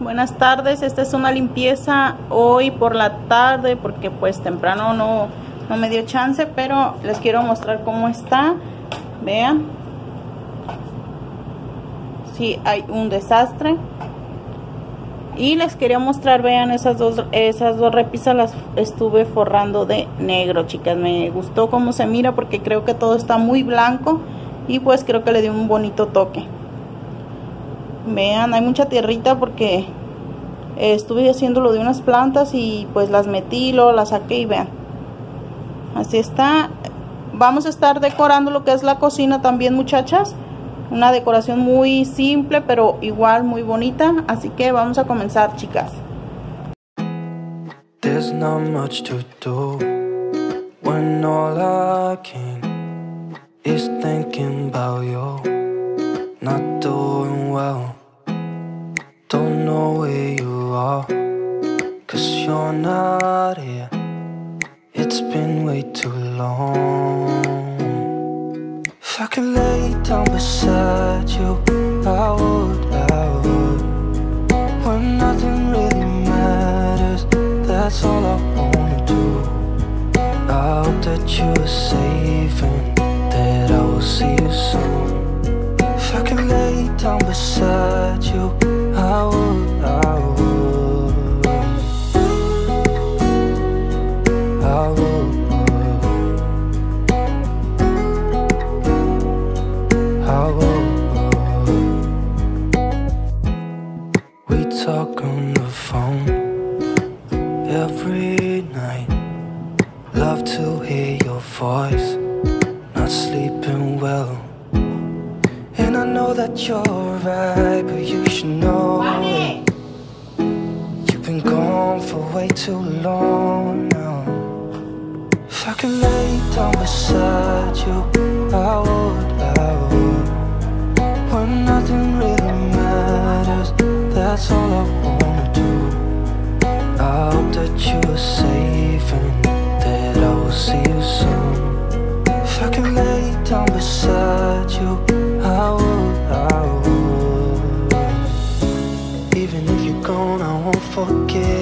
Buenas tardes, esta es una limpieza hoy por la tarde porque pues temprano no, no me dio chance, pero les quiero mostrar cómo está. Vean. Sí, hay un desastre. Y les quería mostrar, vean, esas dos, esas dos repisas las estuve forrando de negro, chicas. Me gustó cómo se mira porque creo que todo está muy blanco y pues creo que le dio un bonito toque. Vean, hay mucha tierrita porque estuve haciéndolo de unas plantas y pues las metí, lo las saqué y vean. Así está. Vamos a estar decorando lo que es la cocina también, muchachas. Una decoración muy simple, pero igual muy bonita. Así que vamos a comenzar, chicas. Know where you are, cause you're not here. It's been way too long. If I could lay down beside you, I would, I would. When nothing really matters, that's all I wanna do. I hope that you are safe and that I will see you soon. If I could lay down beside you, I would, I would I would I would We talk on the phone every night. Love to hear your voice long now. If I could lay down beside you, I would, I would. When nothing really matters, that's all I wanna do. I hope that you are safe and that I will see you soon. If I could lay down beside you. I would, I would Even if you're gone, I won't forget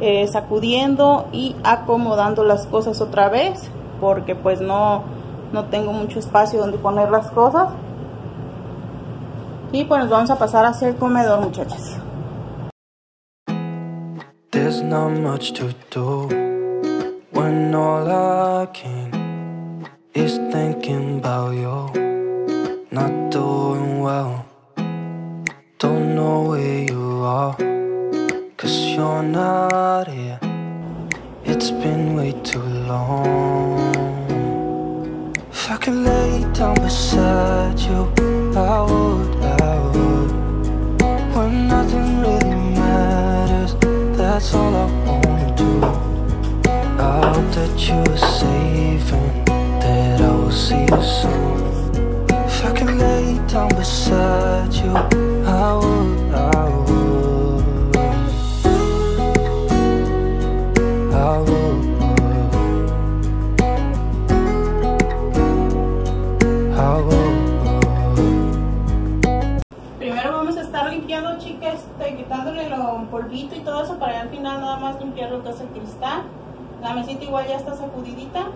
eh, sacudiendo y acomodando las cosas otra vez porque pues no, no tengo mucho espacio donde poner las cosas. Y pues vamos a pasar hacia el comedor, muchachas. There's not much to do when all I can is thinking about you. not doing well. Don't know where you're not here. It's been way too long. If I could lay down beside you, I would, I would. When nothing really matters, that's all I wanna do. I hope that you are safe and that I will see you soon. If I could lay down beside you, I would, I would este, quitándole lo polvito y todo eso para al final nada más limpiar lo que es el cristal. La mesita igual ya está sacudidita.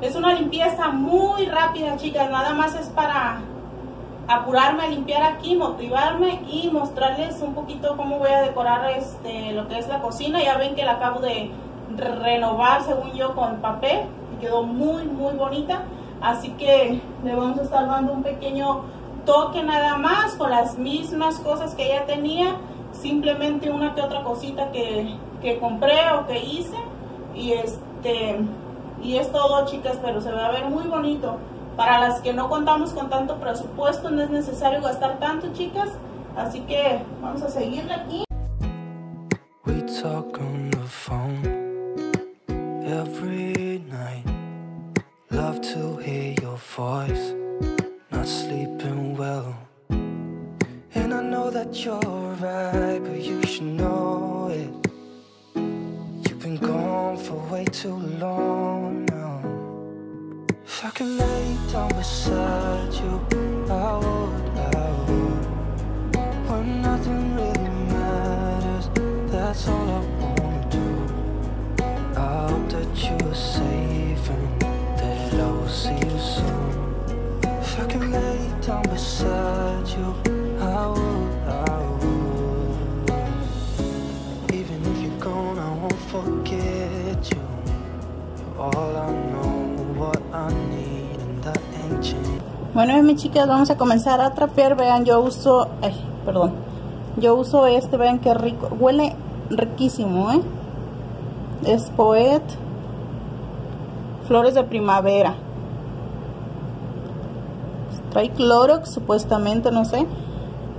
Es una limpieza muy rápida, chicas. Nada más es para apurarme a limpiar aquí, motivarme y mostrarles un poquito cómo voy a decorar este lo que es la cocina. Ya ven que la acabo de renovar según yo con papel quedó muy muy bonita. Así que le vamos a estar dando un pequeño toque nada más con las mismas cosas que ya tenía. Simplemente una que otra cosita que, que compré o que hice. Y este y es todo chicas, pero se va a ver muy bonito. Para las que no contamos con tanto presupuesto, no es necesario gastar tanto, chicas. Así que vamos a seguirle aquí. We talk on the phone every night. Love to hear your voice. Not sleeping You're right, but you should know it. You've been gone for way too long now. If I could lay down beside you, Bueno, mis chicas, vamos a comenzar a trapear. Vean, yo uso, perdón. Yo uso este, vean qué rico. Huele riquísimo, ¿eh? Es Poet Flores de Primavera. Trae Clorox, supuestamente, no sé.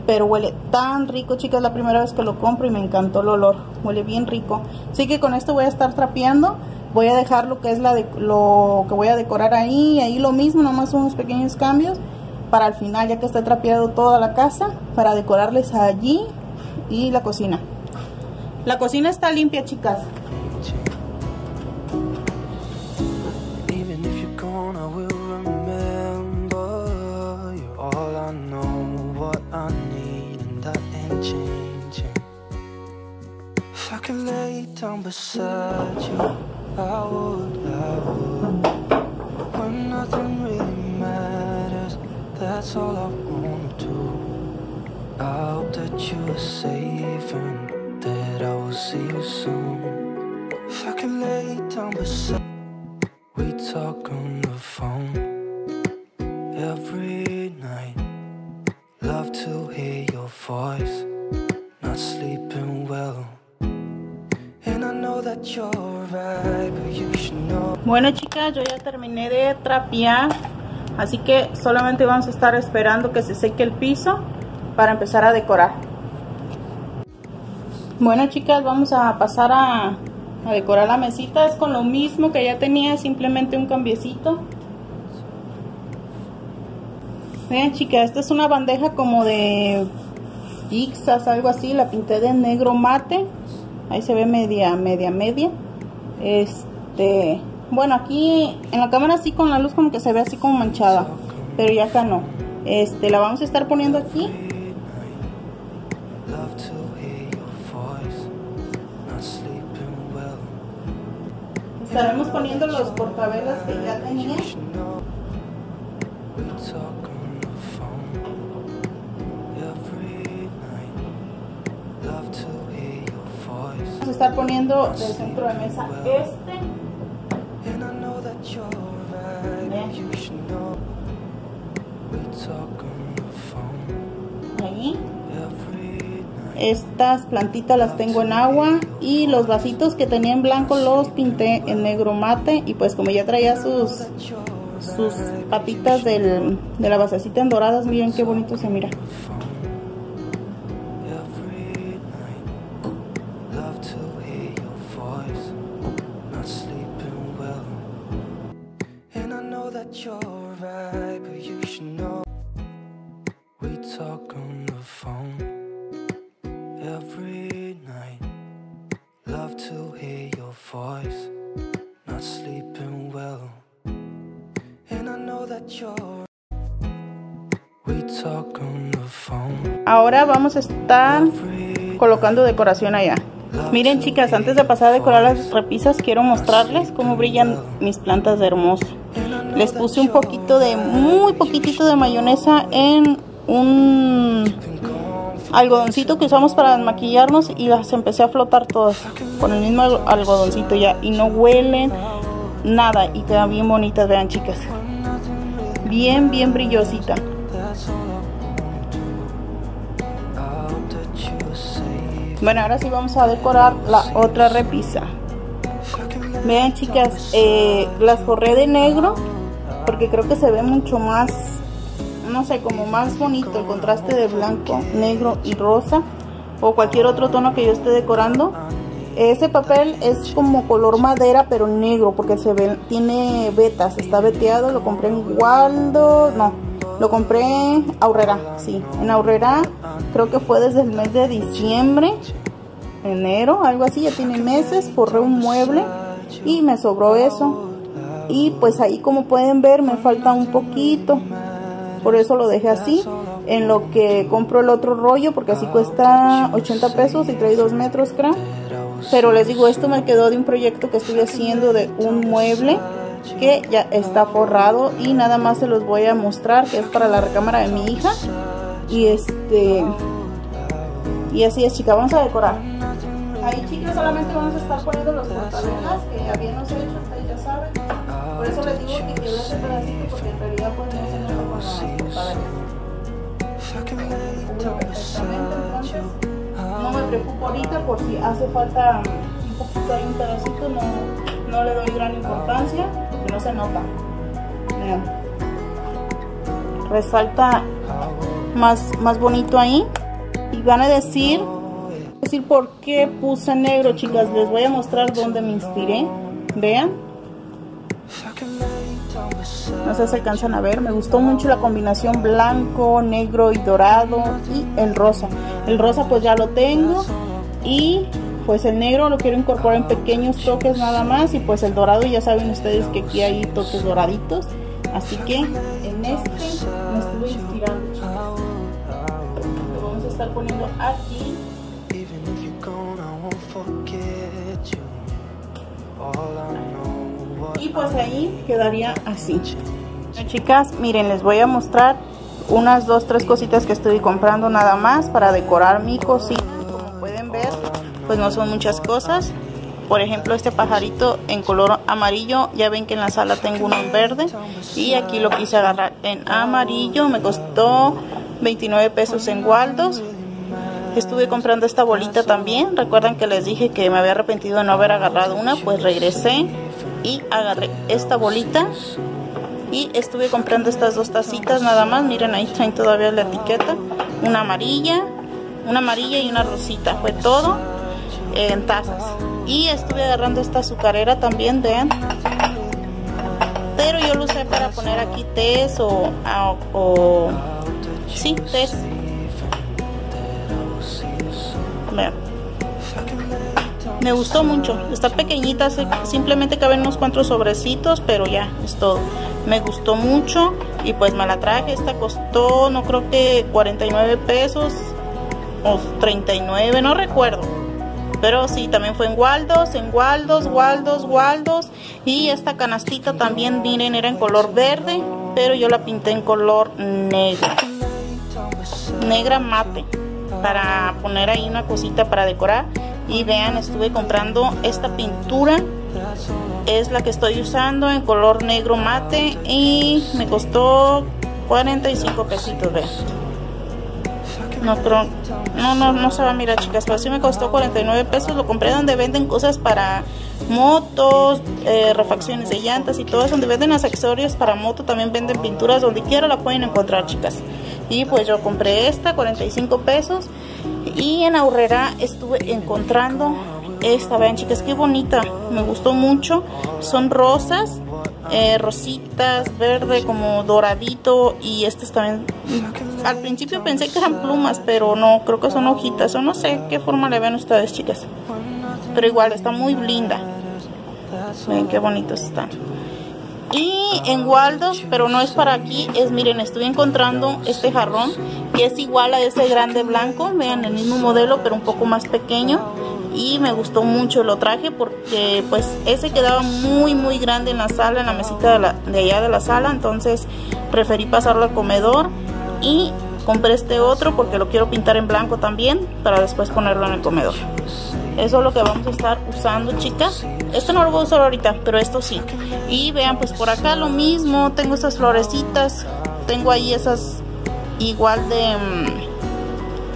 Pero huele tan rico, chicas. La primera vez que lo compro y me encantó el olor. Huele bien rico. Así que con esto voy a estar trapeando. Voy a dejar lo que es la de, lo que voy a decorar ahí. Ahí lo mismo, nomás unos pequeños cambios. Para al final, ya que está trapeado toda la casa. Para decorarles allí y la cocina. La cocina está limpia, chicas. I could lay down beside you, I would, I would. When nothing really matters, that's all I wanna do. I hope that you are safe and that I will see you soon. If I could lay down beside we talk on the phone Bueno, chicas, yo ya terminé de trapear. Así que solamente vamos a estar esperando que se seque el piso para empezar a decorar. Bueno, chicas, vamos a pasar a, decorar la mesita. Es con lo mismo que ya tenía, simplemente un cambiecito. Vean, chicas, esta es una bandeja como de Ixas, algo así. La pinté de negro mate. Ahí se ve media, media, media. Este, bueno, aquí en la cámara sí con la luz como que se ve así como manchada. Pero ya acá no. Este, la vamos a estar poniendo aquí. Estaremos poniendo los portavelas que ya tenía. Vamos a estar poniendo del centro de mesa este. Estas plantitas las tengo en agua y los vasitos que tenía en blanco los pinté en negro mate y pues como ya traía sus sus patitas del, de la basecita en doradas, miren qué bonito se mira. Ahora vamos a estar colocando decoración allá. Miren chicas, antes de pasar a decorar las repisas quiero mostrarles cómo brillan mis plantas de hermoso. Les puse un poquito de, muy poquitito de mayonesa en un algodoncito que usamos para maquillarnos y las empecé a flotar todas con el mismo algodoncito ya y no huelen nada y quedan bien bonitas, vean chicas. Bien, bien brillosita. Bueno, ahora sí vamos a decorar la otra repisa. Vean chicas, eh, las forré de negro porque creo que se ve mucho más, no sé, como más bonito el contraste de blanco, negro y rosa o cualquier otro tono que yo esté decorando. Ese papel es como color madera pero negro porque se ve, tiene vetas, está veteado, lo compré en Waldo, no, lo compré en Aurrera, sí, en Aurrera. Creo que fue desde el mes de diciembre, enero, algo así, ya tiene meses, forré un mueble y me sobró eso. Y pues ahí como pueden ver me falta un poquito. Por eso lo dejé así. En lo que compro el otro rollo porque así cuesta 80 pesos y trae 2 metros creo. Pero les digo esto me quedó de un proyecto que estoy haciendo de un mueble que ya está forrado y nada más se los voy a mostrar que es para la recámara de mi hija. Y este y así es chica vamos a decorar. Ahí chicas solamente vamos a estar poniendo los portavelas que habíamos hecho ustedes ya saben. Por eso les digo que quiero ese pedacito porque en realidad pues no se nota con perfectamente entonces no me preocupo ahorita por si hace falta un poquito un pedacito no, no le doy gran importancia se nota. Resalta más, más bonito ahí. Y van a decir decir por qué puse negro chicas. Les voy a mostrar dónde me inspiré. Vean. No sé si alcanzan a ver. Me gustó mucho la combinación blanco negro y dorado y el rosa. El rosa pues ya lo tengo. Y pues el negro lo quiero incorporar en pequeños toques nada más y pues el dorado ya saben ustedes que aquí hay toques doraditos así que en este me estuve inspirando lo vamos a estar poniendo aquí. Y pues ahí quedaría así. chicas miren les voy a mostrar unas dos tres cositas que estoy comprando nada más para decorar mi cocina pues no son muchas cosas. Por ejemplo este pajarito en color amarillo ya ven que en la sala tengo uno en verde y aquí lo quise agarrar en amarillo me costó 29 pesos en Waldos. Estuve comprando esta bolita también recuerdan que les dije que me había arrepentido de no haber agarrado una pues regresé y agarré esta bolita. Y estuve comprando estas dos tacitas nada más miren ahí traen todavía la etiqueta una amarilla una amarilla y una rosita fue todo en tazas. Y estuve agarrando esta azucarera también vean. Pero yo lo usé para poner aquí tés o, o, sí, tés. Vean. Me gustó mucho, está pequeñita, simplemente caben unos cuantos sobrecitos, pero ya, es todo. Me gustó mucho y pues me la traje, esta costó no creo que 49 pesos o 39, no recuerdo. Pero sí, también fue en Waldos, en Waldos, Waldos, Waldos. Y esta canastita también, miren, era en color verde, pero yo la pinté en color negro. Negra mate, para poner ahí una cosita para decorar y vean estuve comprando esta pintura es la que estoy usando en color negro mate y me costó 45 pesitos vean no creo no no no se va a mirar chicas pero sí me costó 49 pesos lo compré donde venden cosas para motos eh, refacciones de llantas y todo eso donde venden accesorios para moto también venden pinturas donde quiera la pueden encontrar chicas y pues yo compré esta 45 pesos y en Aurrera estuve encontrando esta, vean chicas, qué bonita, me gustó mucho. Son rosas, eh, rositas, verde, como doradito y estas también. Al principio pensé que eran plumas, pero no, creo que son hojitas o no sé qué forma le ven ustedes chicas. Pero igual, está muy linda. Ven qué bonitos están y en Waldos, pero no es para aquí, es miren, estoy encontrando este jarrón que es igual a ese grande blanco, vean el mismo modelo pero un poco más pequeño y me gustó mucho, lo traje porque pues ese quedaba muy muy grande en la sala, en la mesita de, allá de la sala, entonces preferí pasarlo al comedor y compré este otro porque lo quiero pintar en blanco también para después ponerlo en el comedor. Eso es lo que vamos a estar usando, chicas. Este no lo voy a usar ahorita, pero esto sí. Y vean, pues por acá lo mismo. Tengo esas florecitas. Tengo ahí esas igual de,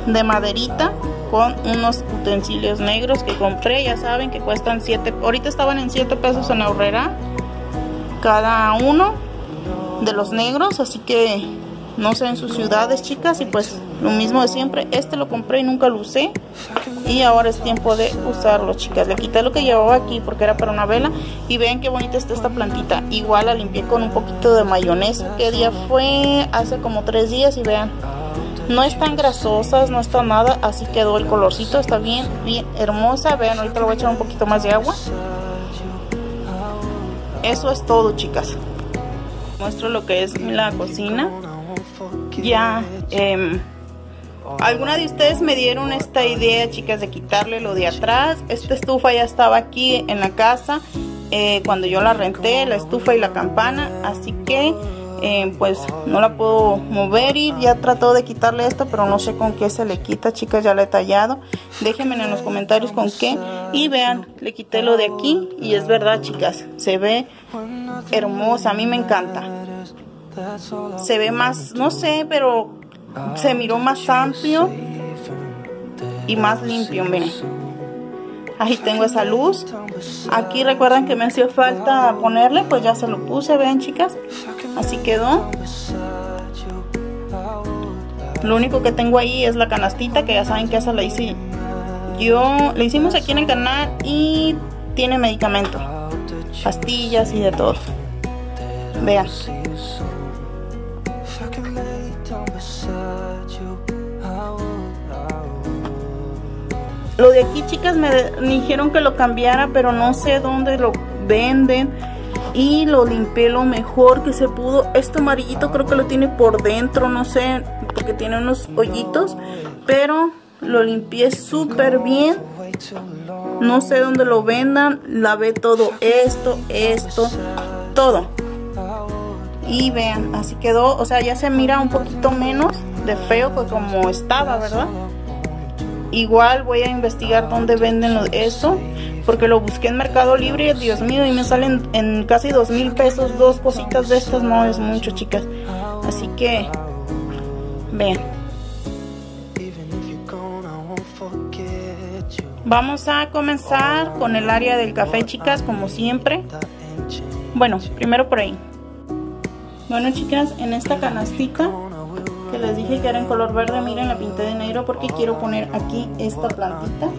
mm, de maderita con unos utensilios negros que compré. Ya saben que cuestan 7. Ahorita estaban en 7 pesos en ahorrera cada uno de los negros. Así que no sé en sus ciudades, chicas. Y pues lo mismo de siempre. Este lo compré y nunca lo usé. Y ahora es tiempo de usarlo, chicas. Le quité lo que llevaba aquí porque era para una vela. Y vean qué bonita está esta plantita. Igual la limpié con un poquito de mayonesa. ¿Qué día fue? Hace como tres días y vean. No están grasosas, no está nada. Así quedó el colorcito. Está bien, bien hermosa. Vean, ahorita le voy a echar un poquito más de agua. Eso es todo, chicas. Muestro lo que es la cocina. Ya, eh, Alguna de ustedes me dieron esta idea, chicas, de quitarle lo de atrás. Esta estufa ya estaba aquí en la casa eh, cuando yo la renté, la estufa y la campana. Así que, eh, pues, no la puedo mover y ya trató de quitarle esto, pero no sé con qué se le quita, chicas, ya la he tallado. Déjenme en los comentarios con qué. Y vean, le quité lo de aquí y es verdad, chicas, se ve hermosa, a mí me encanta. Se ve más, no sé, pero se miró más amplio y más limpio, miren. Ahí tengo esa luz. Aquí recuerdan que me hacía falta ponerle, pues ya se lo puse, vean chicas. Así quedó. Lo único que tengo ahí es la canastita, que ya saben que esa la hice yo. La hicimos aquí en el canal y tiene medicamento. Pastillas y de todo. Vean. Lo de aquí, chicas, me dijeron que lo cambiara, pero no sé dónde lo venden. Y lo limpié lo mejor que se pudo. Este amarillito creo que lo tiene por dentro, no sé, porque tiene unos hoyitos. Pero lo limpié súper bien. No sé dónde lo vendan. Lavé todo esto, esto, todo. Y vean, así quedó. O sea, ya se mira un poquito menos de feo que como estaba, ¿verdad? Igual voy a investigar dónde venden eso. Porque lo busqué en Mercado Libre, Dios mío, y me salen en casi dos mil pesos dos cositas de estas. No es mucho, chicas. Así que, vean. Vamos a comenzar con el área del café, chicas, como siempre. Bueno, primero por ahí. Bueno, chicas, en esta canastita que les dije que era en color verde, miren la pinté de negro porque quiero poner aquí esta plantita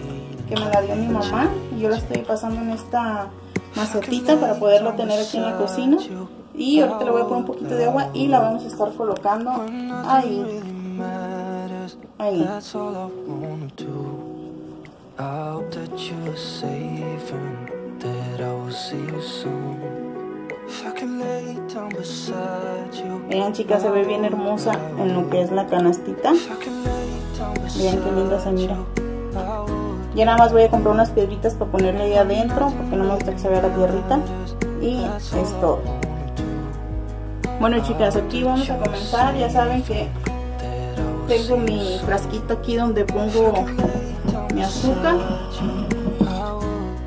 que me la dio mi mamá. Y yo la estoy pasando en esta macetita para poderla tener aquí en la cocina. Y ahorita le voy a poner un poquito de agua y la vamos a estar colocando ahí. Ahí Vean chicas, se ve bien hermosa en lo que es la canastita. Vean qué linda se mira. Ya nada más voy a comprar unas piedritas para ponerle ahí adentro, porque no me gusta que se vea la tierrita. Y es todo. Bueno chicas, aquí vamos a comenzar. Ya saben que tengo mi frasquito aquí donde pongo mi azúcar.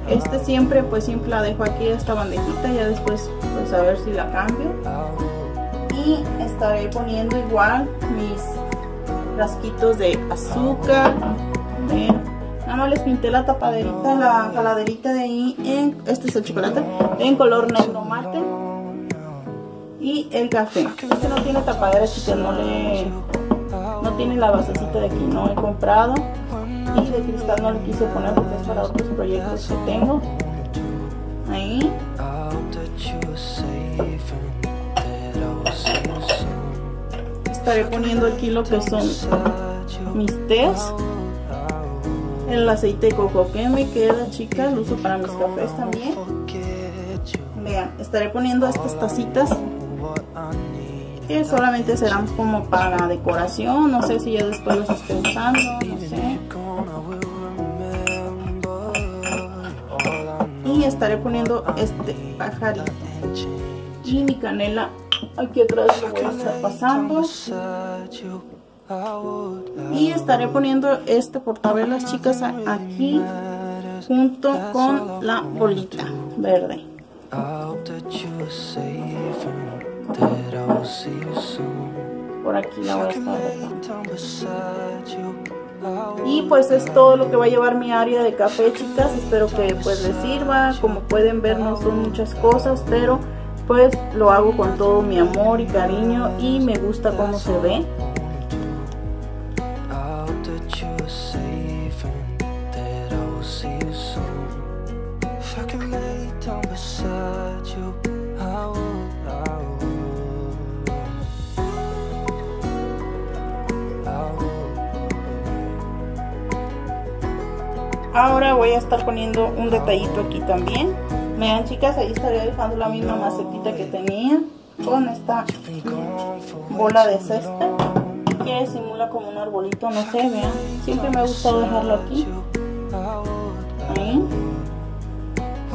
Este siempre, pues siempre la dejo aquí esta bandejita, ya después pues a ver si la cambio. Y estaré poniendo igual mis frasquitos de azúcar. Nada más les pinté la tapaderita, la jaladerita de ahí, en, este es el chocolate, en color negro mate. Y el café. Este no tiene tapadera, que no le... No tiene la basecita de aquí, no he comprado y de cristal no le quise poner porque es para otros proyectos que tengo ahí estaré poniendo aquí lo que son mis tés. El aceite de coco que me queda chicas lo uso para mis cafés también. Vean estaré poniendo estas tacitas que solamente serán como para decoración. No sé si ya después los esté usando no sé. Y estaré poniendo este pajarito y mi canela aquí atrás lo voy a estar pasando. Y estaré poniendo este portavelas, chicas, aquí junto con la bolita verde. Por aquí la voy a estar y pues es todo lo que va a llevar mi área de café chicas. Espero que pues les sirva. Como pueden ver no son muchas cosas pero pues lo hago con todo mi amor y cariño y me gusta cómo se ve Ahora voy a estar poniendo un detallito aquí también. Vean chicas, ahí estaría dejando la misma macetita que tenía con esta bola de césped que simula como un arbolito, no sé, vean. Siempre me ha gustado dejarlo aquí. Ahí.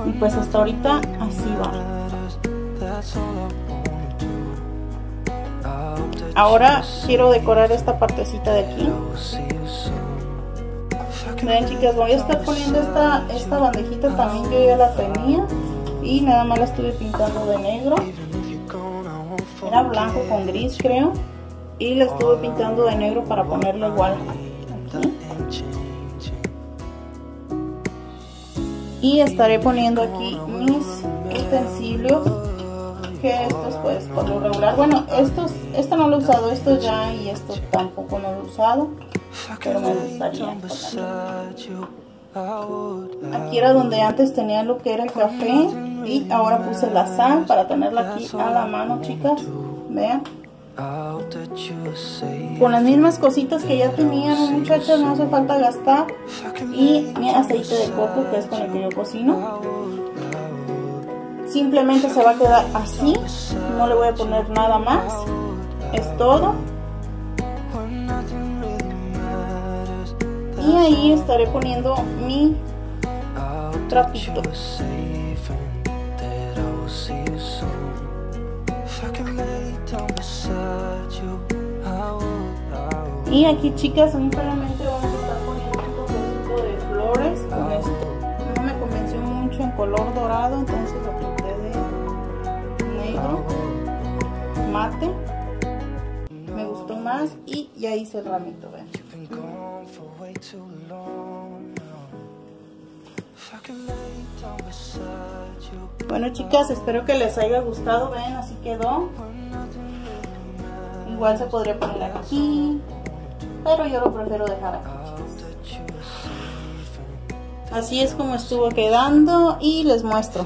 Y pues hasta ahorita así va. Ahora quiero decorar esta partecita de aquí. Vean chicas, voy a estar poniendo esta, esta bandejita también que ya la tenía y nada más la estuve pintando de negro. Era blanco con gris creo y la estuve pintando de negro para ponerla igual aquí. Y estaré poniendo aquí mis utensilios que estos pues por lo regular, bueno estos, esto no lo he usado, esto ya y esto tampoco no lo he usado pero me gustaría Aquí era donde antes tenía lo que era el café y ahora puse la sal para tenerla aquí a la mano, chicas. Vean. Con las mismas cositas que ya tenían, muchachas, no hace falta gastar. Y mi aceite de coco, que es con el que yo cocino. Simplemente se va a quedar así. No le voy a poner nada más. Es todo. Y ahí estaré poniendo mi trapito. Y aquí chicas simplemente vamos a estar poniendo un poquito de flores con esto no me convenció mucho en color dorado entonces lo pinté de negro. Mate. Me gustó más y ya hice el ramito vean bueno chicas, espero que les haya gustado, ven, así quedó. Igual se podría poner aquí, pero yo lo prefiero dejar aquí. Así es como estuvo quedando y les muestro.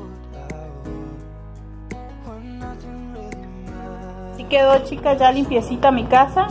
quedó chicas ya limpiecita mi casa.